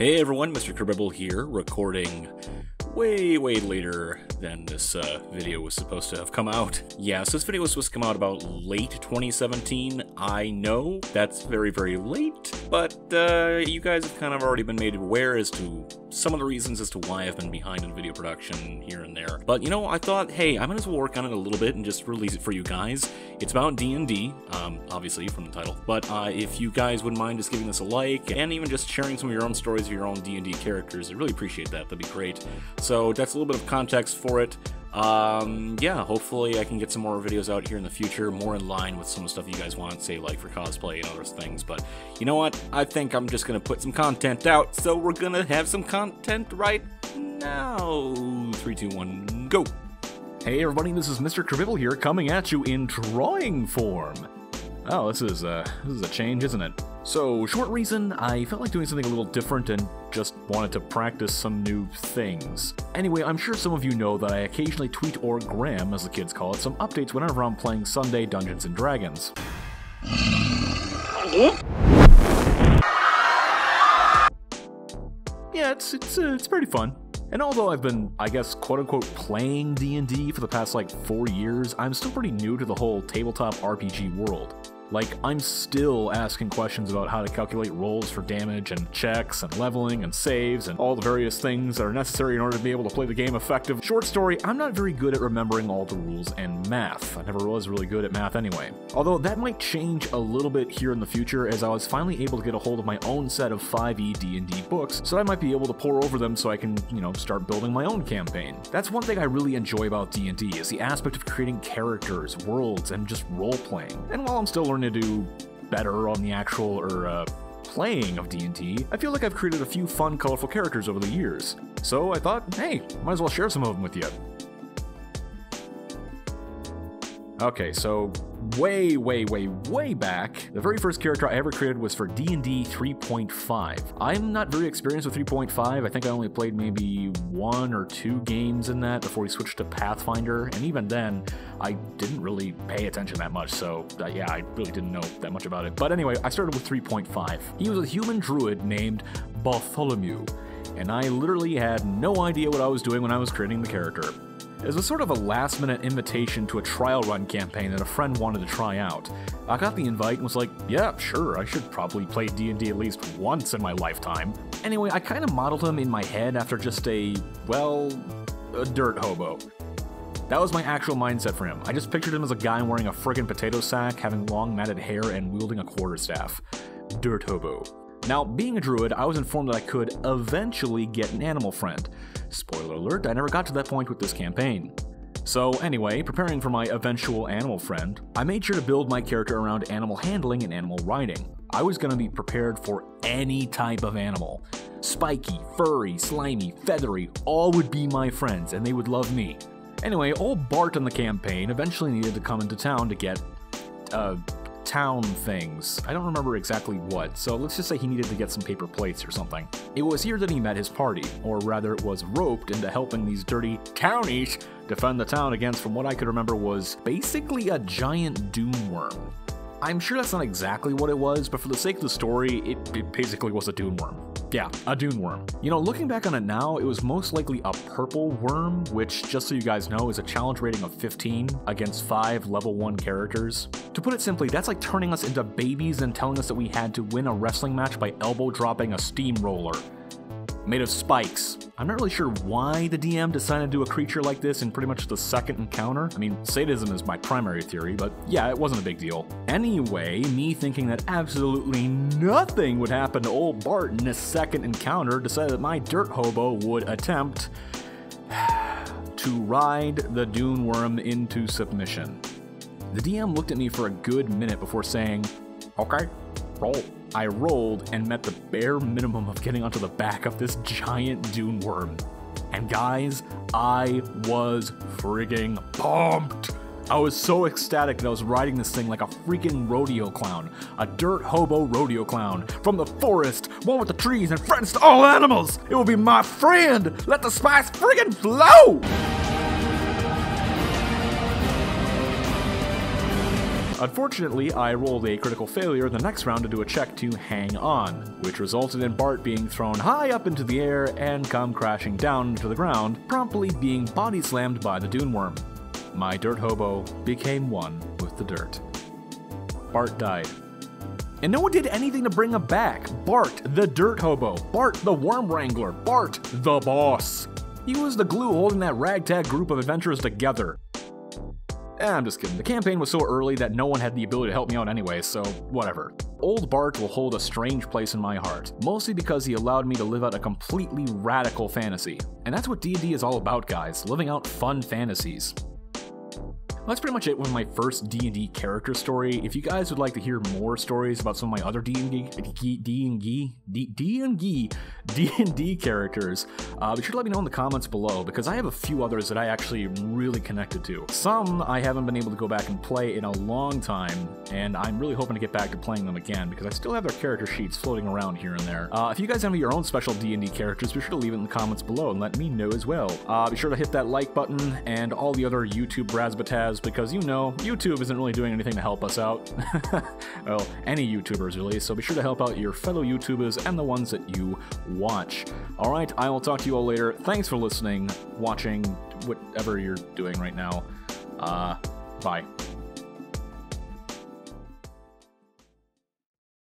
Hey everyone, Mr. Kerbibble here, recording way, way later than this uh, video was supposed to have come out. Yeah, so this video was supposed to come out about late 2017. I know that's very, very late, but uh, you guys have kind of already been made aware as to some of the reasons as to why I've been behind in video production here and there. But you know, I thought, hey, I might as well work on it a little bit and just release it for you guys. It's about D&D, um, obviously from the title. But uh, if you guys wouldn't mind just giving this a like and even just sharing some of your own stories of your own D&D characters, I'd really appreciate that. That'd be great. So that's a little bit of context for it. Um, yeah, hopefully I can get some more videos out here in the future, more in line with some of the stuff you guys want, say like for cosplay and other things. But you know what? I think I'm just gonna put some content out, so we're gonna have some content right now. Three, two, one, go. Hey everybody, this is Mr. Kerbibble here, coming at you in drawing form. Oh, this is uh, this is a change, isn't it? So, short reason, I felt like doing something a little different and just wanted to practice some new things. Anyway, I'm sure some of you know that I occasionally tweet or gram, as the kids call it, some updates whenever I'm playing Sunday Dungeons and Dragons. Yeah, it's it's uh, it's pretty fun. And although I've been, I guess, quote unquote, playing D&D for the past like four years, I'm still pretty new to the whole tabletop RPG world. Like, I'm still asking questions about how to calculate rolls for damage and checks and leveling and saves and all the various things that are necessary in order to be able to play the game effective. Short story, I'm not very good at remembering all the rules and math. I never was really good at math anyway. Although that might change a little bit here in the future as I was finally able to get a hold of my own set of 5e D&D books, so I might be able to pore over them so I can, you know, start building my own campaign. That's one thing I really enjoy about D&D is the aspect of creating characters, worlds, and just role-playing. And while I'm still learning to do better on the actual or uh, playing of D&D, I feel like I've created a few fun, colorful characters over the years. So I thought, hey, might as well share some of them with you. Okay, so way, way, way, way back, the very first character I ever created was for D&D 3.5. I'm not very experienced with 3.5. I think I only played maybe one or two games in that before we switched to Pathfinder, and even then, I didn't really pay attention that much, so uh, yeah, I really didn't know that much about it. But anyway, I started with 3.5. He was a human druid named Bartholomew, and I literally had no idea what I was doing when I was creating the character. It was sort of a last minute invitation to a trial run campaign that a friend wanted to try out. I got the invite and was like, yeah, sure, I should probably play D&D at least once in my lifetime. Anyway, I kind of modeled him in my head after just a, well, a dirt hobo. That was my actual mindset for him. I just pictured him as a guy wearing a friggin' potato sack, having long matted hair, and wielding a quarterstaff. Dirt hobo. Now, being a druid, I was informed that I could eventually get an animal friend. Spoiler alert, I never got to that point with this campaign. So, anyway, preparing for my eventual animal friend, I made sure to build my character around animal handling and animal riding. I was going to be prepared for any type of animal. Spiky, furry, slimy, feathery, all would be my friends, and they would love me. Anyway, old Bart in the campaign eventually needed to come into town to get, uh, town things. I don't remember exactly what, so let's just say he needed to get some paper plates or something. It was here that he met his party, or rather, it was roped into helping these dirty townies defend the town against, from what I could remember, was basically a giant dune worm. I'm sure that's not exactly what it was, but for the sake of the story, it, it basically was a dune worm. Yeah, a dune worm. You know, looking back on it now, it was most likely a purple worm, which, just so you guys know, is a challenge rating of 15 against 5 level 1 characters. To put it simply, that's like turning us into babies and telling us that we had to win a wrestling match by elbow dropping a steamroller made of spikes. I'm not really sure why the DM decided to do a creature like this in pretty much the second encounter. I mean, sadism is my primary theory, but yeah, it wasn't a big deal. Anyway, me thinking that absolutely nothing would happen to old Bart in this second encounter decided that my dirt hobo would attempt to ride the dune worm into submission. The DM looked at me for a good minute before saying, Okay, roll. I rolled and met the bare minimum of getting onto the back of this giant dune worm. And guys, I was frigging pumped! I was so ecstatic that I was riding this thing like a freaking rodeo clown. A dirt hobo rodeo clown. From the forest, one with the trees and friends to all animals! It will be my friend! Let the spice friggin' flow! Unfortunately, I rolled a critical failure the next round to do a check to hang on, which resulted in Bart being thrown high up into the air and come crashing down to the ground, promptly being body slammed by the dune worm. My dirt hobo became one with the dirt. Bart died. And no one did anything to bring him back. Bart, the dirt hobo. Bart, the worm wrangler. Bart, the boss. He was the glue holding that ragtag group of adventurers together. Eh, I'm just kidding. The campaign was so early that no one had the ability to help me out anyway, so whatever. Old Bart will hold a strange place in my heart, mostly because he allowed me to live out a completely radical fantasy. And that's what D&D is all about, guys, living out fun fantasies. That's pretty much it with my first D&D character story. If you guys would like to hear more stories about some of my other D&D D&D D&D D&D characters, uh, be sure to let me know in the comments below because I have a few others that I actually really connected to. Some I haven't been able to go back and play in a long time, and I'm really hoping to get back to playing them again because I still have their character sheets floating around here and there. Uh, if you guys have your own special D&D characters, be sure to leave it in the comments below and let me know as well. Uh, be sure to hit that like button and all the other YouTube razzmatazz because you know YouTube isn't really doing anything to help us out. well, any YouTubers really, so be sure to help out your fellow YouTubers and the ones that you watch. Alright, I will talk to you all later. Thanks for listening, watching, whatever you're doing right now. Uh, bye.